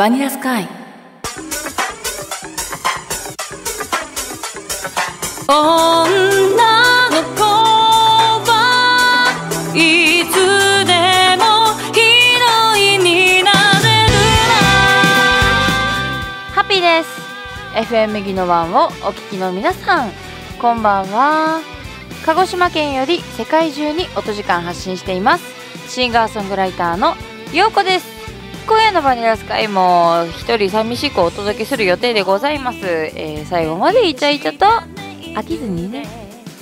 バニラスカイ。女の子はいつでもヒロインになれるな。ハッピーです。FM ギノワンをお聞きの皆さん。こんばんは。鹿児島県より世界中に音時間発信しています。シンガーソングライターのようこです。今夜のバニラスカイも一人寂しくお届けする予定でございます、えー最後までイチャイチャと飽きずにね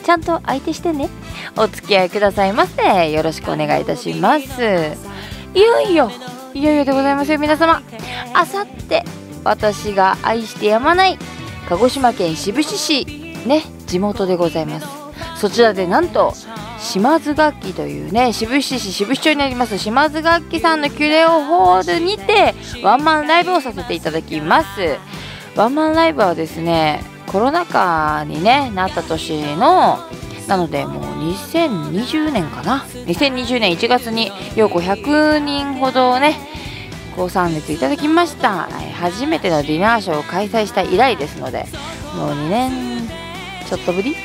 ちゃんと相手してねお付き合いくださいませ。よろしくお願いいたします。いよいよいよいよでございますよ皆様。あさって私が愛してやまない鹿児島県志布志市ね地元でございます。そちらでなんと島津楽器というね志布志市志布志町にあります島津楽器さんのキュレオホールにてワンマンライブをさせていただきます。ワンマンライブはですねコロナ禍に、ね、なった年のなのでもう2020年かな。2020年1月にようこ100人ほどねご参列いただきました。初めてのディナーショーを開催した以来ですのでもう2年ちょっとぶり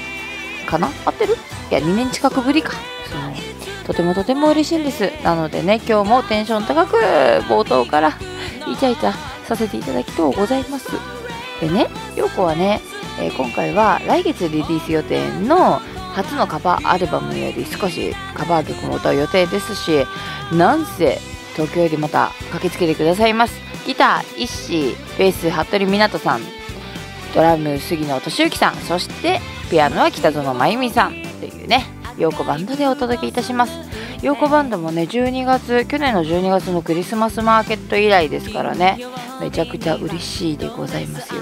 かな？合ってる？いや2年近くぶりか。そう。とてもとても嬉しいんです。なのでね今日もテンション高く冒頭からイチャイチャさせていただきとうございます。でね陽子はね、えー今回は来月リリース予定の初のカバーアルバムより少しカバー曲も歌う予定ですしなんせ東京よりまた駆けつけてくださいます。ギター一志ベース服部湊さんドラム杉野俊之さんそしてピアノは北園真由美さんというね陽子バンドでお届けいたします。陽子バンドもね12月去年の12月のクリスマスマーケット以来ですからねめちゃくちゃ嬉しいでございますよ。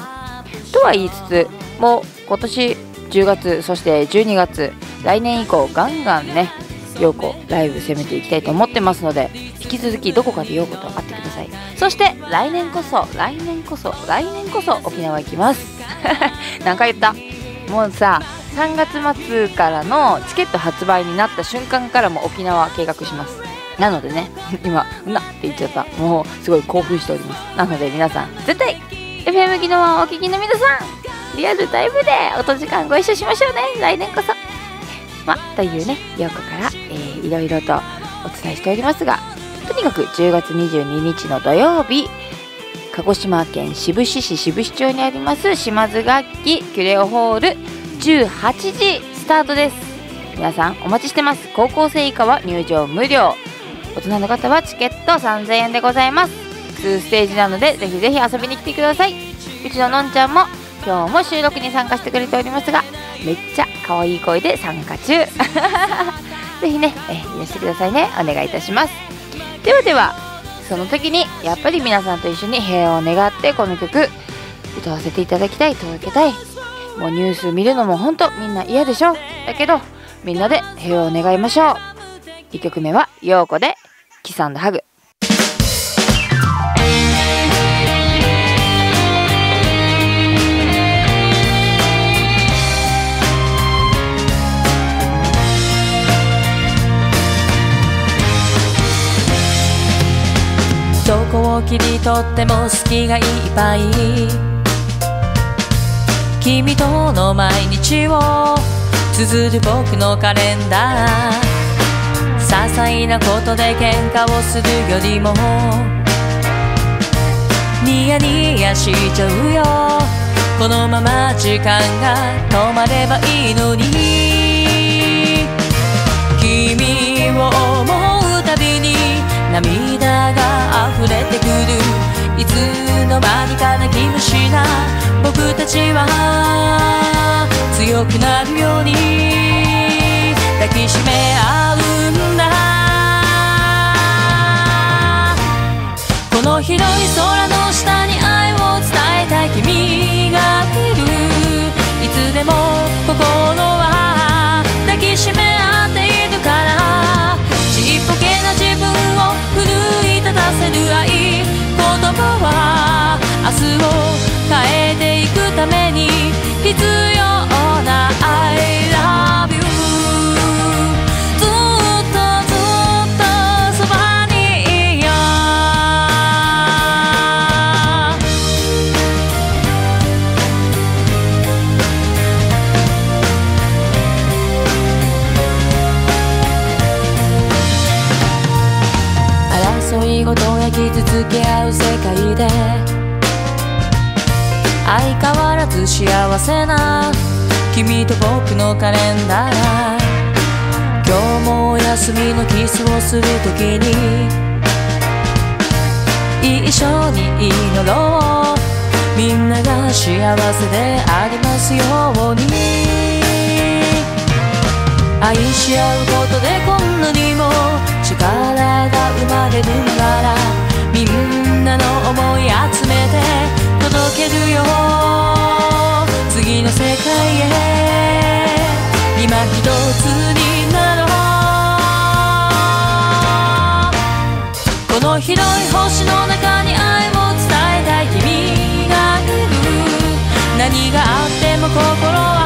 とは言いつつもう今年10月そして12月来年以降ガンガンね陽子ライブ攻めていきたいと思ってますので引き続きどこかで陽子と会ってください。そして来年こそ来年こそ来年こそ沖縄行きます。何回言った？もうさ3月末からのチケット発売になった瞬間からも沖縄計画します。なのでね 今なって言っちゃった。もうすごい興奮しております。なので皆さん絶対 FM 技能はお聞きの皆さんリアルタイムで音時間ご一緒しましょうね。来年こそ。まというね陽子から、えー、いろいろとお伝えしておりますがとにかく10月22日の土曜日鹿児島県志布志市志布志町にあります島津楽器キュレオホール18時スタートです。皆さんお待ちしてます。高校生以下は入場無料。大人の方はチケット3000円でございます。2ステージなのでぜひぜひ遊びに来てください。うちののんちゃんも今日も収録に参加してくれておりますがめっちゃ可愛い声で参加中。ぜひね、えーいらしてくださいね。お願いいたします。ではではその時にやっぱり皆さんと一緒に平和を願ってこの曲歌わせていただきたい届けたい。もうニュース見るのも本当みんな嫌でしょ。だけどみんなで平和を願いましょう。1曲目は陽子で「キスハグ」どこを切り取っても好きがいっぱい君との毎日を綴る僕のカレンダー些細なことで喧嘩をするよりもニヤニヤしちゃうよこのまま時間が止まればいいのに君を思う涙が溢れてくる。いつの間にか泣き虫な僕たちは強くなるように。抱きしめ合うんだ。この広い空の下に愛を伝えたい君がいる。いつでも心は抱きしめ合って出せる愛。言葉は明日を変えていくために。と僕のカレンダー今日もお休みのキスをするときに一緒に祈ろうみんなが幸せでありますように愛し合うことでこんなにも力が生まれるならみんなの思い集めて届けるよ。の世界へ今一つになろうこの広い星の中に愛を伝えたい君がいる何があっても心は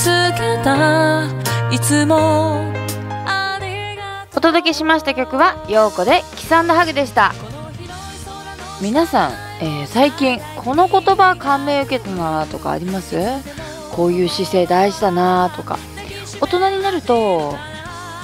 つけた。いつも。お届けしました曲は「陽子でキスハグ」でした。皆さん、えー最近この言葉感銘受けたなとかあります？こういう姿勢大事だなとか。大人になると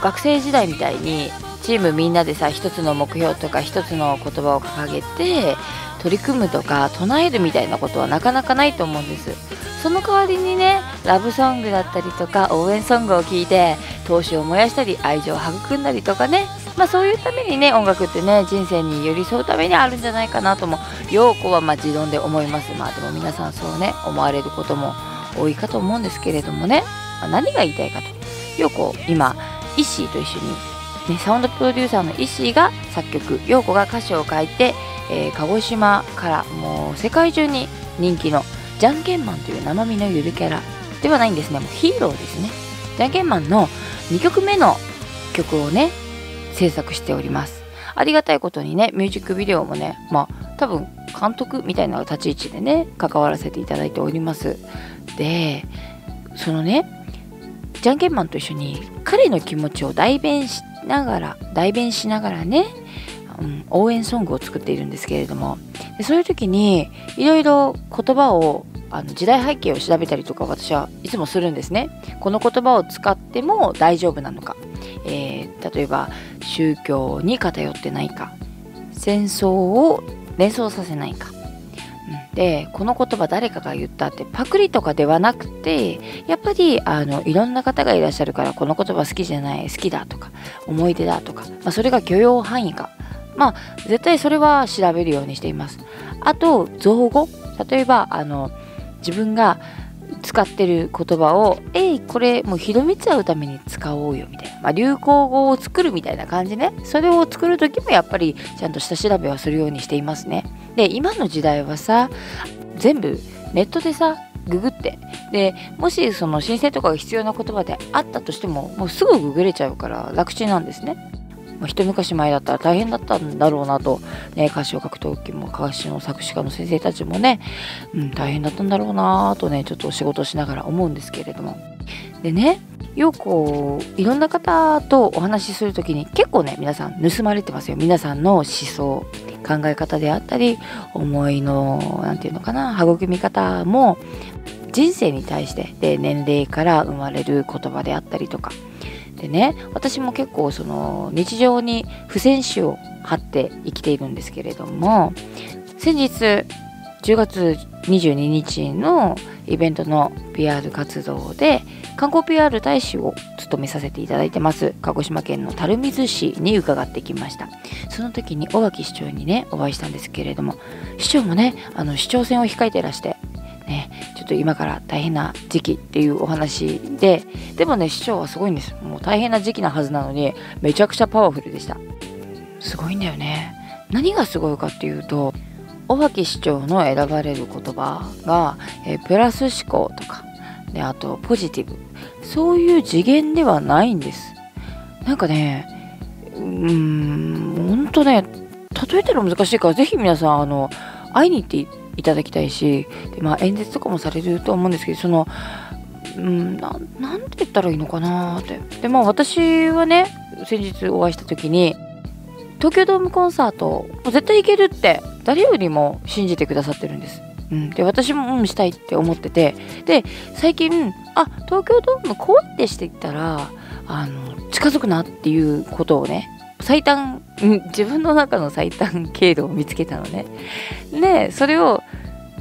学生時代みたいにチームみんなでさ一つの目標とか一つの言葉を掲げて取り組むとか唱えるみたいなことはなかなかないと思うんです。その代わりにねラブソングだったりとか応援ソングを聴いて闘志を燃やしたり愛情を育んだりとかね。まあそういうためにね音楽ってね人生に寄り添うためにあるんじゃないかなとも陽子はまあ自論で思います。まあでも皆さんそうね思われることも多いかと思うんですけれどもね、まあ何が言いたいかと。陽子今イッシーと一緒にね、サウンドプロデューサーの石井が作曲陽子が歌詞を書いて、えー鹿児島からもう世界中に人気のじゃんけんマンという生身のゆるキャラではないんですね。もうヒーローですね。じゃんけんマンの2曲目の曲をね制作しております。ありがたいことにねミュージックビデオもねまあ多分監督みたいな立ち位置でね関わらせていただいております。でそのねじゃんけんマンと一緒に彼の気持ちを代弁しながら代弁しながらね、うん、応援ソングを作っているんですけれども。でそういう時にいろいろ言葉をあの時代背景を調べたりとか私はいつもするんですね。この言葉を使っても大丈夫なのか、えー例えば宗教に偏ってないか。戦争を連想させないか。でこの言葉誰かが言ったってパクリとかではなくてやっぱりあのいろんな方がいらっしゃるからこの言葉好きじゃない好きだとか思い出だとか、まあ、それが許容範囲か。まあ絶対それは調べるようにしています。あと造語。例えばあの自分が使ってる言葉を「えいこれもう広めちゃうために使おうよ」みたいな、まあ、流行語を作るみたいな感じね。それを作る時もやっぱりちゃんと下調べはするようにしていますね。で今の時代はさ全部ネットでさググって。でもしその申請とかが必要な言葉であったとしてももうすぐググれちゃうから楽ちんなんですね。まあ、一昔前だったら大変だったんだろうなと、ね、歌詞を書く時も歌詞の作詞家の先生たちもね、うん、大変だったんだろうなとねちょっと仕事しながら思うんですけれども。でねよくこういろんな方とお話しする時に結構ね皆さん盗まれてますよ。皆さんの思想考え方であったり思いの何て言うのかな育み方も人生に対してで年齢から生まれる言葉であったりとかでね私も結構その日常に付箋紙を貼って生きているんですけれども先日10月22日のイベントの PR 活動で観光 PR 大使を務めさせていただいてます鹿児島県の垂水市に伺ってきました。その時に尾垣市長にねお会いしたんですけれども市長もねあの市長選を控えていらしてょっと今から大変な時期っていうお話ででもね市長はすごいんです。もう大変な時期なはずなのにめちゃくちゃパワフルでした。すごいんだよね。何がすごいかっていうと尾垣市長の選ばれる言葉が、え、プラス思考とかであとポジティブ。そういう次元ではないんです。なんかねうーんほんとね例えたら難しいからぜひ皆さんあの会いに行っていただきたいしで、まあ、演説とかもされると思うんですけどそのうんななんて言ったらいいのかなって。でまあ私はね先日お会いした時に東京ドームコンサート絶対行けるって誰よりも信じてくださってるんです。うん、で私も、うん、したいって思っててで最近あ東京ドームこうってしていったらあの近づくなっていうことをね最短、自分の中の最短経路を見つけたのね。でそれを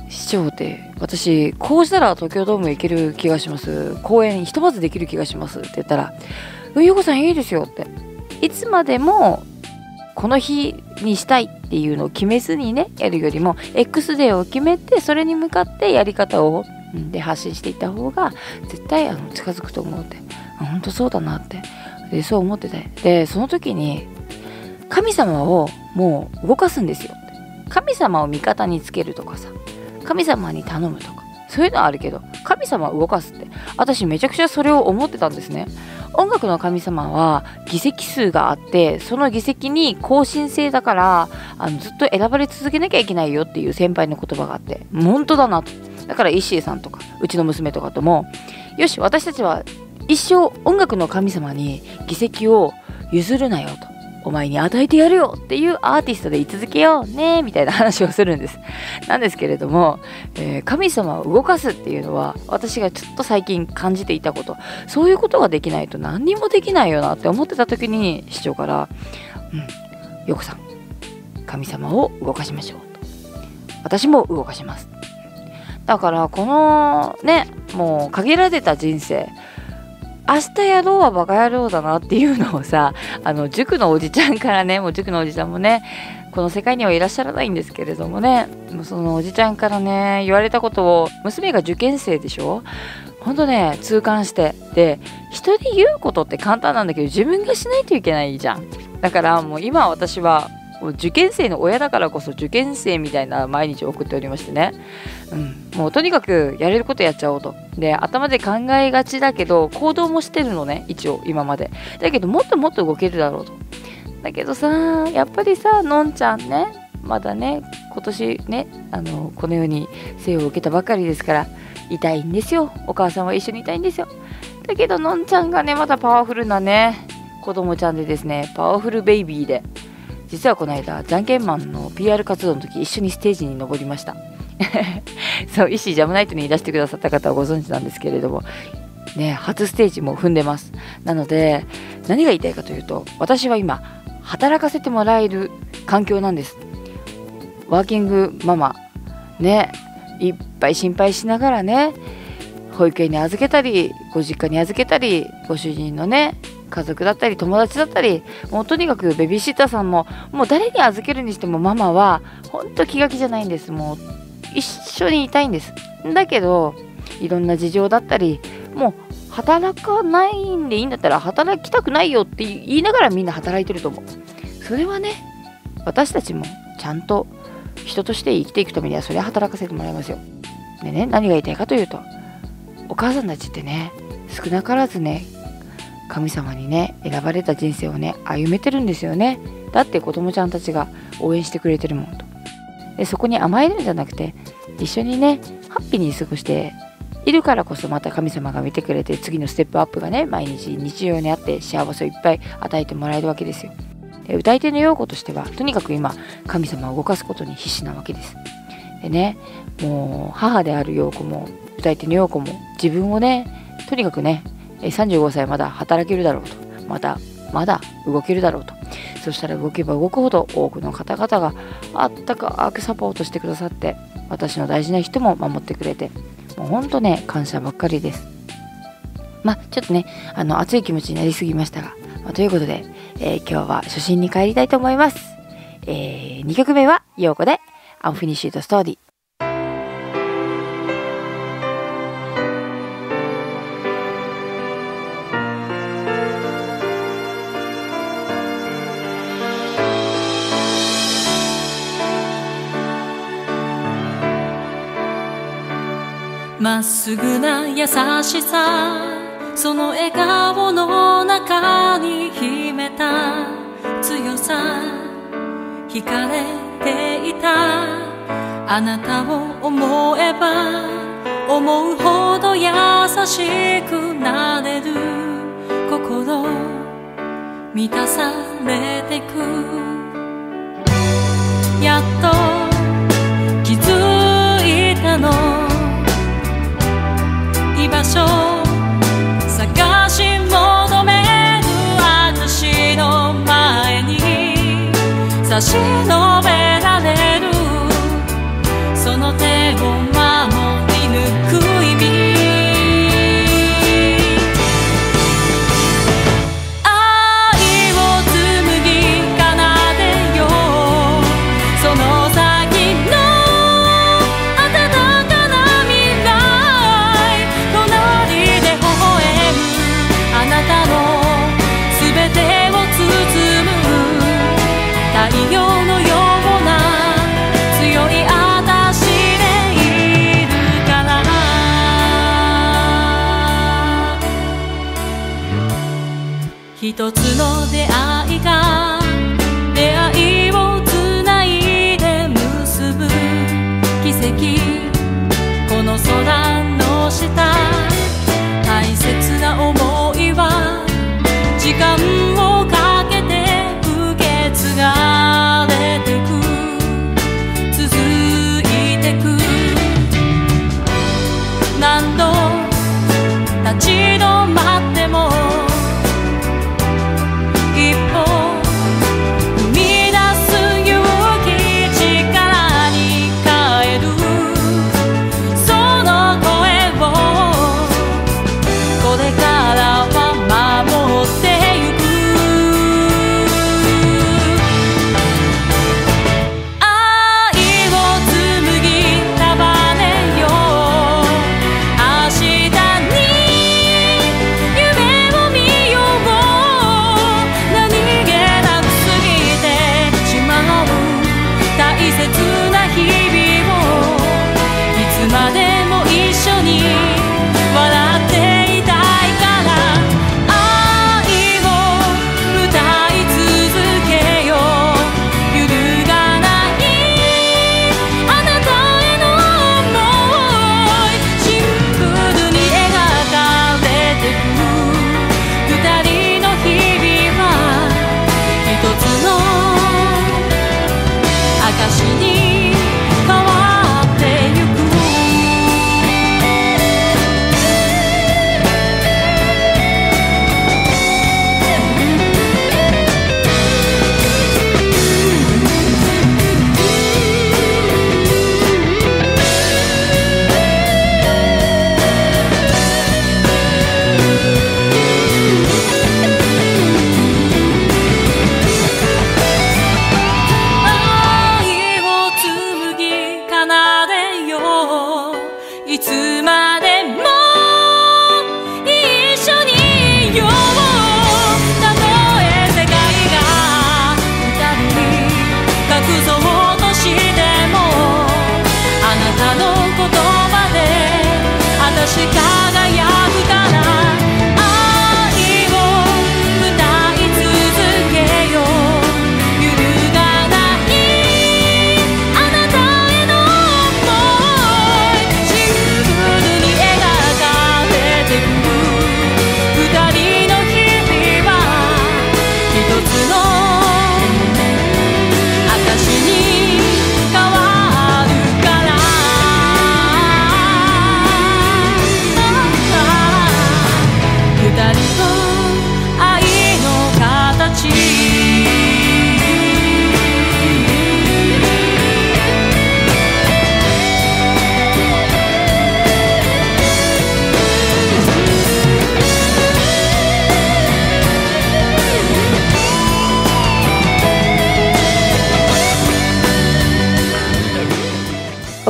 市長って私こうしたら東京ドーム行ける気がします。公演ひとまずできる気がしますって言ったら「うゆこさんいいですよ」って。いつまでもこの日にしたいっていうのを決めずにねやるよりも X デーを決めてそれに向かってやり方をで発信していった方が絶対あの近づくと思うって。本当そうだなって。でそう思ってて。でその時に神様をもう動かすんですよ。神様を味方につけるとかさ神様に頼むとかそういうのはあるけど神様を動かすって私めちゃくちゃそれを思ってたんですね。音楽の神様は議席数があってその議席に更新制だからあのずっと選ばれ続けなきゃいけないよっていう先輩の言葉があって本当だなと。だから石井さんとかうちの娘とかともよし私たちは一生音楽の神様に議席を譲るなよと。お前に与えてやるよっていうアーティストで居続けようねみたいな話をするんです。なんですけれども、えー、神様を動かすっていうのは私がちょっと最近感じていたこと。そういうことができないと何にもできないよなって思ってた時に市長から「うんよこさん神様を動かしましょう」と「私も動かします」だからこのねもう限られた人生明日やろうはバカ野郎だなっていうのをさ あの塾のおじちゃんからねもう塾のおじちゃんもねこの世界にはいらっしゃらないんですけれどもねもうそのおじちゃんからね言われたことを娘が受験生でしょ？ほんとね痛感して。で人に言うことって簡単なんだけど自分がしないといけないじゃん。だからもう今私は受験生の親だからこそ受験生みたいな毎日送っておりましてね、うん、もうとにかくやれることやっちゃおうと。で頭で考えがちだけど行動もしてるのね一応今まで。だけどもっともっと動けるだろうと。だけどさやっぱりさのんちゃんねまだね今年ねあのこのように生を受けたばかりですから痛いんですよ。お母さんは一緒にいたいんですよ。だけどのんちゃんがねまたパワフルなね子供ちゃんでですねパワフルベイビーで。実はこの間じゃんけんマンの PR 活動の時一緒にステージに登りました。そう石井ジャムナイトにいらしてくださった方はご存知なんですけれども。ね初ステージも踏んでます。なので何が言いたいかというと私は今働かせてもらえる環境なんです。ワーキングママねいっぱい心配しながらね保育園に預けたりご実家に預けたりご主人のね家族だったり友達だったりもうとにかくベビーシッターさんももう誰に預けるにしてもママは本当気が気じゃないんです。もう一緒にいたいんです。だけどいろんな事情だったりもう働かないんでいいんだったら働きたくないよって言いながらみんな働いてると思う。それはね私たちもちゃんと人として生きていくためにはそれは働かせてもらいますよ。でね何が言いたいかというとお母さんたちってね少なからずね神様にね選ばれた人生をね歩めてるんですよね。だって子供ちゃんたちが応援してくれてるもんと。でそこに甘えるんじゃなくて一緒にねハッピーに過ごしているからこそまた神様が見てくれて次のステップアップがね毎日日常にあって幸せをいっぱい与えてもらえるわけですよ。で歌い手の陽子としてはとにかく今神様を動かすことに必死なわけです。でねもう母である陽子も歌い手の陽子も自分をねとにかくね35歳まだ働けるだろうと。まだまだ動けるだろうと。そしたら動けば動くほど多くの方々があったかくサポートしてくださって私の大事な人も守ってくれてもうほんとね感謝ばっかりです。まあちょっとねあの熱い気持ちになりすぎましたが、まあ、ということで、えー、今日は初心に帰りたいと思います、えー、2曲目は陽子で「 Unfinished Story」まっすぐな優しさその笑顔の中に秘めた強さ惹かれていた。あなたを思えば思うほど優しくなれる。心満たされてく。やっと所探し求める私の前に差し伸べられるその手を一つの出会いが yo.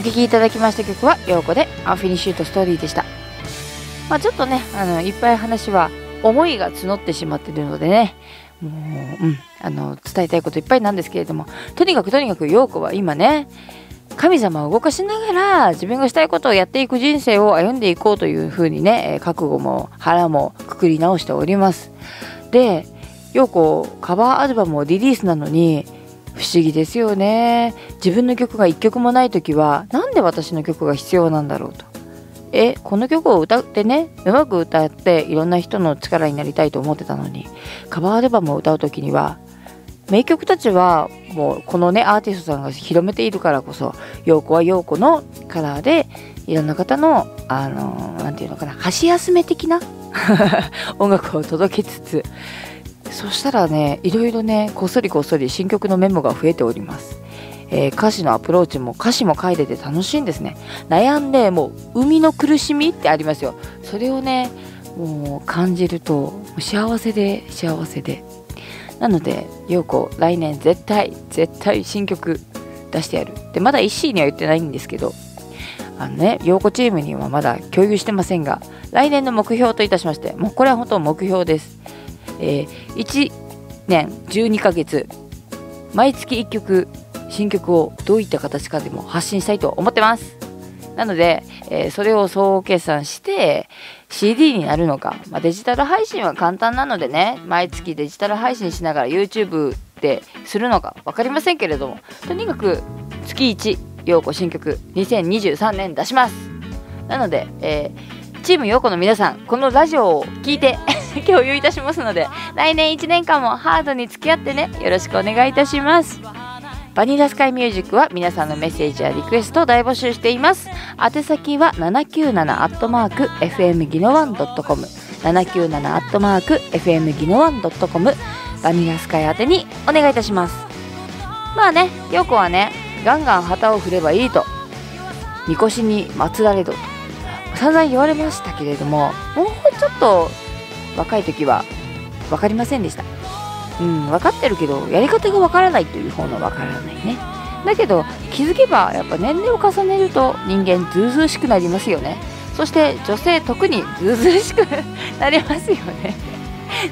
聴きいただきました曲は、ようこで、アフィニッシュートストーリーでした。まあ、ちょっとね、あの、いっぱい話は思いが募ってしまってるのでね。もう、うん、あの伝えたいこといっぱいなんですけれども。とにかくとにかく陽子は今ね神様を動かしながら自分がしたいことをやっていく人生を歩んでいこうというふうにね覚悟も腹もくくり直しております。で陽子カバーアルバムをリリースなのに不思議ですよね。自分の曲が1曲もない時は何で私の曲が必要なんだろうと。えこの曲を歌ってねうまく歌っていろんな人の力になりたいと思ってたのにカバーアルバムを歌う時には名曲たちはもうこのねアーティストさんが広めているからこそ陽子は陽子のカラーでいろんな方のあの何て言うのかな箸休め的な 音楽を届けつつそしたらねいろいろねこっそりこっそり新曲のメモが増えております。えー、歌詞のアプローチも歌詞も書いてて楽しいんですね。悩んでもう生みの苦しみってありますよ。それをねもう感じると幸せで幸せで。なので陽子来年絶対絶対新曲出してやる。でまだ 1C には言ってないんですけどあのね陽子チームにはまだ共有してませんが来年の目標といたしましてもうこれは本当目標です、えー、1年12ヶ月毎月1曲新曲をどういった形かでも発信したいと思ってます。なので、えー、それを総決算して CD になるのか、まあ、デジタル配信は簡単なのでね。毎月デジタル配信しながら YouTube でするのか。分かりませんけれども。とにかく月1陽子新曲2023年出します。なので、えー、チーム陽子の皆さんこのラジオを聞いて 共有いたしますので来年1年間もハードに付き合ってねよろしくお願いいたします。バニラスカイミュージックは皆さんのメッセージやリクエストを大募集しています。宛先は797アットマーク FM ギノワンドットコム797アットマーク FM ギノワンドットコムバニラスカイ宛てにお願いいたします。まあね、ヨコはね、ガンガン旗を振ればいいと、みこしに祀られどと、散々言われましたけれども、もうちょっと若い時は分かりませんでした。うん、分かってるけどやり方が分からないという方の分からないね。だけど気づけばやっぱ年齢を重ねると人間ずうずうしくなりますよね。そして女性特にずうずうしく なりますよね。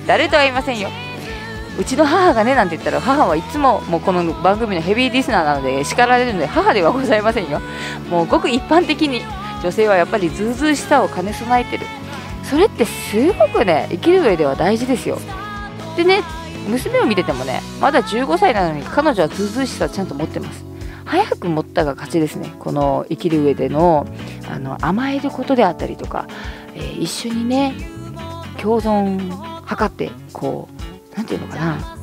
誰とは言いませんよ。うちの母がねなんて言ったら母はいつももうこの番組のヘビーリスナーなので叱られるので母ではございませんよ。もうごく一般的に女性はやっぱりずうずうしさを兼ね備えてる。それってすごくね生きる上では大事ですよ。でね娘を見ててもねまだ15歳なのに彼女はずうずうしさちゃんと持ってます。早く持ったが勝ちですね。この生きる上でのあの甘えることであったりとか、えー、一緒にね共存図ってこう何て言うのかな、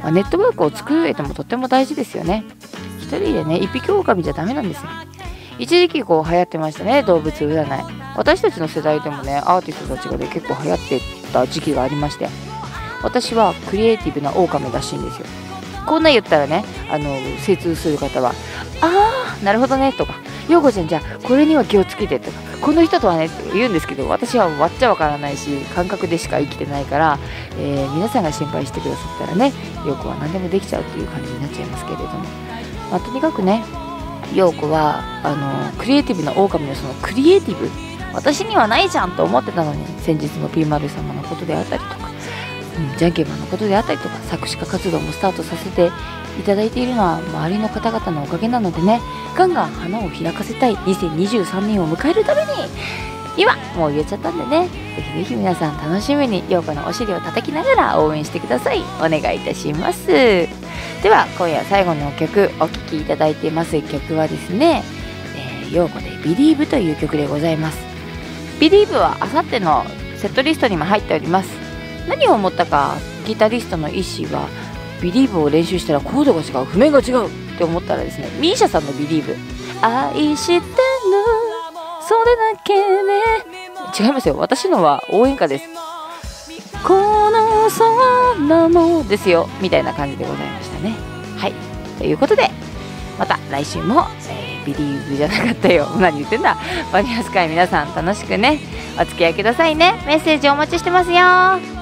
まあ、ネットワークを作る上でもとっても大事ですよね。一人でね一匹狼じゃダメなんですよ。一時期こう流行ってましたね動物占い。私たちの世代でもねアーティストたちがね結構流行ってた時期がありまして。私はクリエイティブな狼らしいんですよ。こんな言ったらねあの精通する方は「ああなるほどね」とか「陽子ちゃんじゃあこれには気をつけて」とか「この人とはね」って言うんですけど私は割っちゃわからないし感覚でしか生きてないから、えー、皆さんが心配してくださったらね陽子は何でもできちゃうっていう感じになっちゃいますけれども、まあ、とにかくね陽子はあのクリエイティブな狼のそのクリエイティブ私にはないじゃんと思ってたのに先日のピーマル様のことであったりとかうん、じゃんけんマンのことであったりとか作詞家活動もスタートさせていただいているのは周りの方々のおかげなのでね。ガンガン花を開かせたい。2023年を迎えるために。今もう言っちゃったんでね。ぜひぜひ皆さん楽しみに陽子のお尻を叩きながら応援してください。お願いいたします。では今夜最後の曲お聴きいただいています曲はですね陽子、えー、で Believe という曲でございます。Believe はあさってのセットリストにも入っております。何を思ったかギタリストのイッシーはビリーブを練習したらコードが違う譜面が違うって思ったらですねミーシャさんのビリーブ。愛してるそれだけで違いますよ。私のは応援歌です。この空もですよ。みたいな感じでございましたね。はい。ということでまた来週も、えー、ビリーブじゃなかったよ。何言ってんだ。バニラスカイ皆さん楽しくねお付き合いくださいね。メッセージお待ちしてますよ。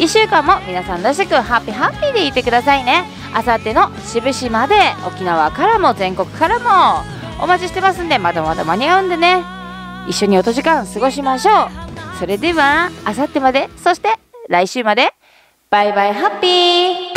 1週間も皆さんらしくハッピーハッピーでいてくださいね。あさっての渋島で沖縄からも全国からも。お待ちしてますんでまだまだ間に合うんでね。一緒に音時間過ごしましょう。それではあさってまでそして来週まで。バイバイハッピー。